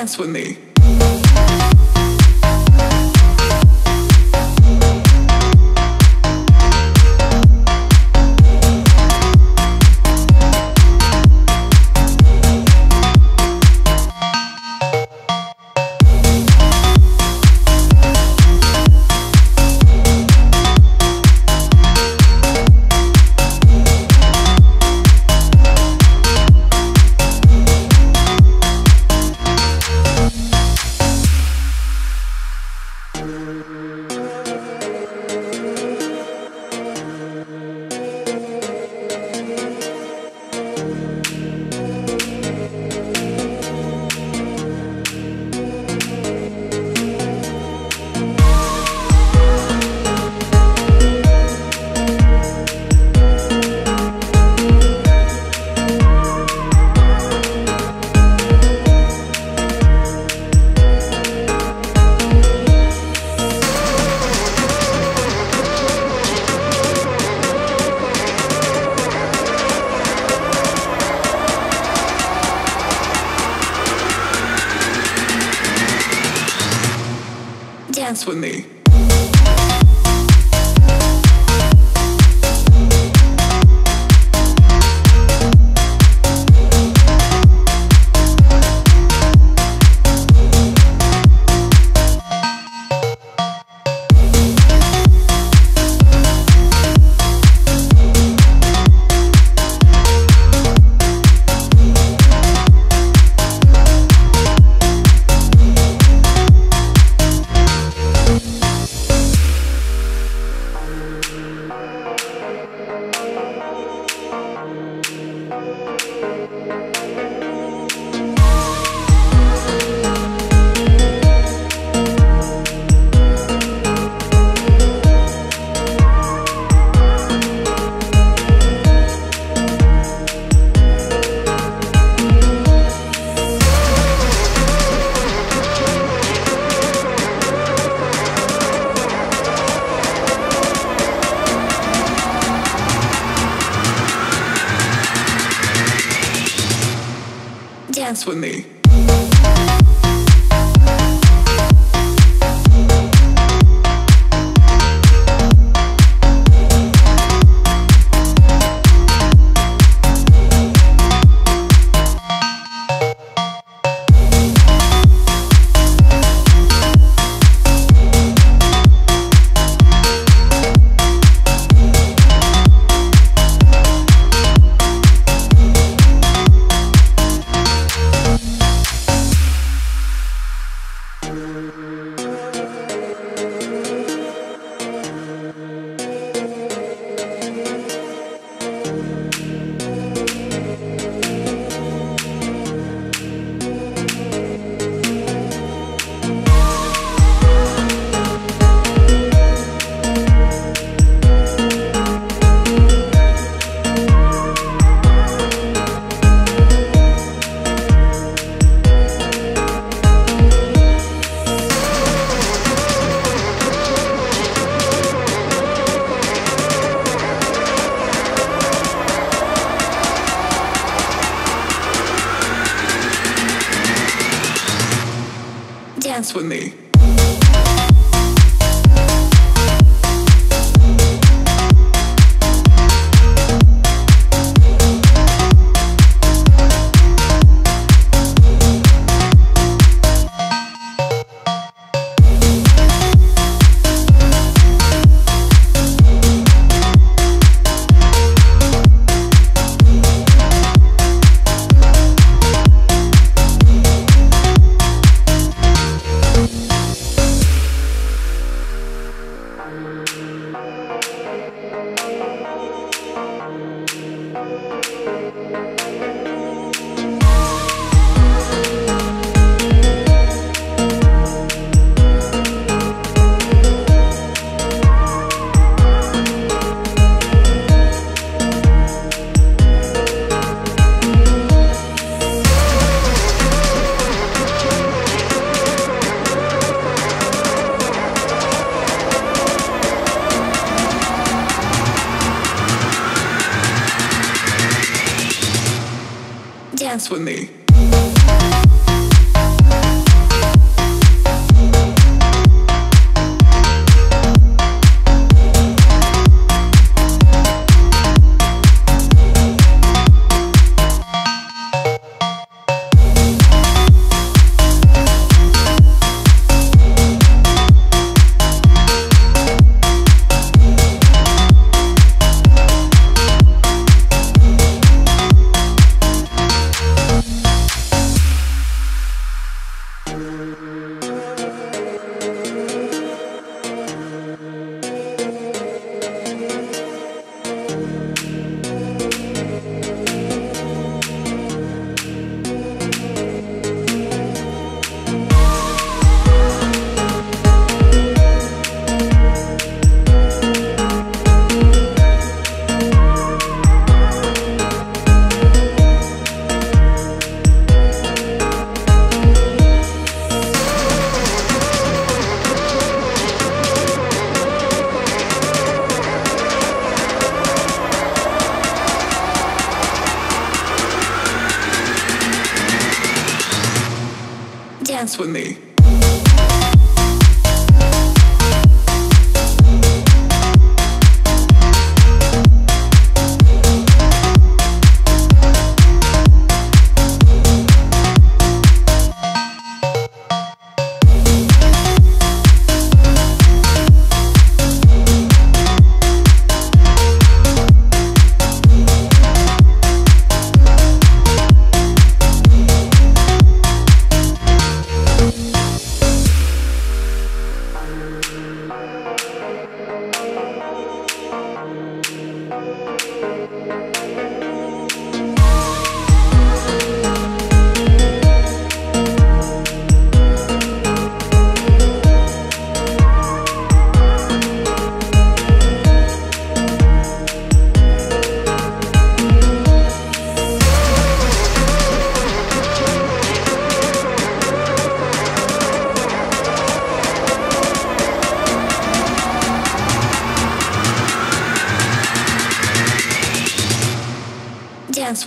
Dance with me. Dance with me. With me. Dance me.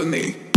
With me.